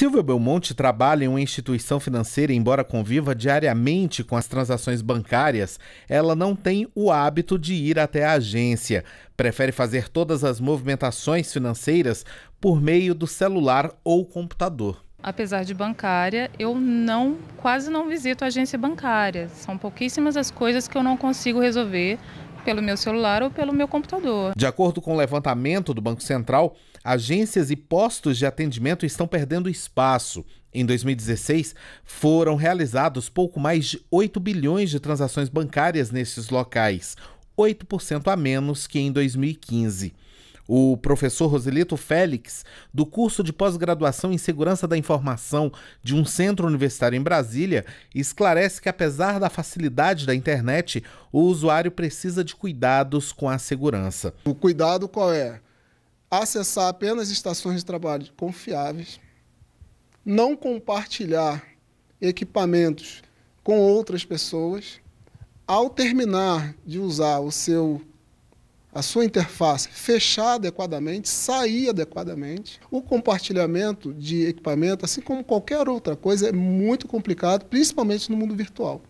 Silvia Belmonte trabalha em uma instituição financeira e, embora conviva diariamente com as transações bancárias, ela não tem o hábito de ir até a agência. Prefere fazer todas as movimentações financeiras por meio do celular ou computador. Apesar de bancária, eu não quase não visito agência bancária. São pouquíssimas as coisas que eu não consigo resolver pelo meu celular ou pelo meu computador. De acordo com o levantamento do Banco Central, agências e postos de atendimento estão perdendo espaço. Em 2016, foram realizados pouco mais de 8 bilhões de transações bancárias nesses locais, 8% a menos que em 2015. O professor Roselito Félix, do curso de pós-graduação em Segurança da Informação de um centro universitário em Brasília, esclarece que, apesar da facilidade da internet, o usuário precisa de cuidados com a segurança. O cuidado qual é? Acessar apenas estações de trabalho confiáveis, não compartilhar equipamentos com outras pessoas. Ao terminar de usar o seu a sua interface fechar adequadamente, sair adequadamente. O compartilhamento de equipamento, assim como qualquer outra coisa, é muito complicado, principalmente no mundo virtual,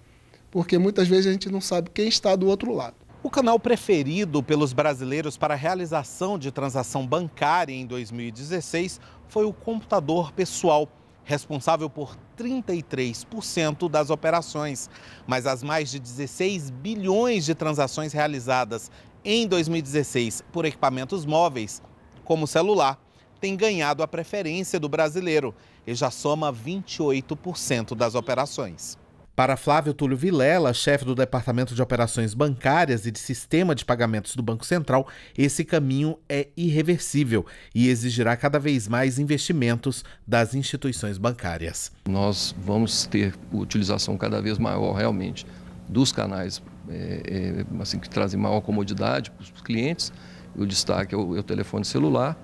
porque muitas vezes a gente não sabe quem está do outro lado. O canal preferido pelos brasileiros para a realização de transação bancária em 2016 foi o computador pessoal, responsável por 33% das operações. Mas as mais de 16 bilhões de transações realizadas em 2016 por equipamentos móveis, como celular, tem ganhado a preferência do brasileiro e já soma 28% das operações. Para Flávio Túlio Vilela, chefe do Departamento de Operações Bancárias e de Sistema de Pagamentos do Banco Central, esse caminho é irreversível e exigirá cada vez mais investimentos das instituições bancárias. Nós vamos ter utilização cada vez maior realmente dos canais é, é, assim, que trazem maior comodidade para os clientes. O destaque é o, é o, telefone celular.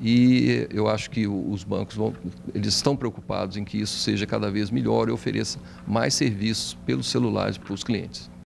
E eu acho que os bancos vão, eles estão preocupados em que isso seja cada vez melhor e ofereça mais serviços pelos celulares para os clientes.